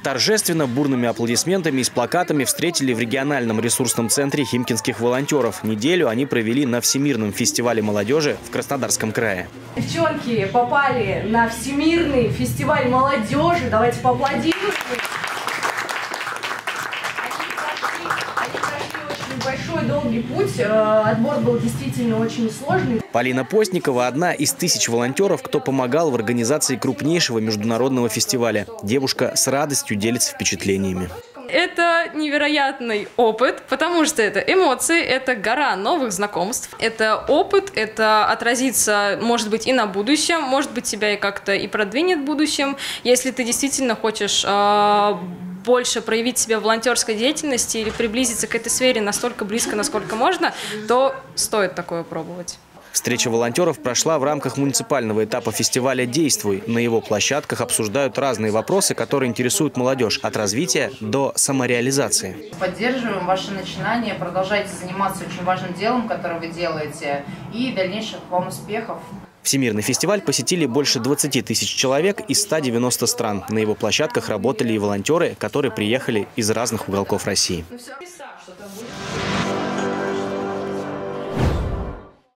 Торжественно, бурными аплодисментами и с плакатами встретили в региональном ресурсном центре химкинских волонтеров. Неделю они провели на Всемирном фестивале молодежи в Краснодарском крае. Девчонки попали на Всемирный фестиваль молодежи. Давайте поаплодируем. Они прошли очень большой, долгий путь. Э, Отбор был действительно очень сложный. Полина Постникова – одна из тысяч волонтеров, кто помогал в организации крупнейшего международного фестиваля. Девушка с радостью делится впечатлениями. Это невероятный опыт, потому что это эмоции, это гора новых знакомств, это опыт, это отразится, может быть, и на будущем, может быть, тебя и как-то и продвинет в будущем, если ты действительно хочешь э, больше проявить себя в волонтерской деятельности или приблизиться к этой сфере настолько близко, насколько можно, то стоит такое пробовать. Встреча волонтеров прошла в рамках муниципального этапа фестиваля «Действуй». На его площадках обсуждают разные вопросы, которые интересуют молодежь – от развития до самореализации. Поддерживаем ваши начинания, продолжайте заниматься очень важным делом, которое вы делаете, и дальнейших вам успехов. Всемирный фестиваль посетили больше 20 тысяч человек из 190 стран. На его площадках работали и волонтеры, которые приехали из разных уголков России.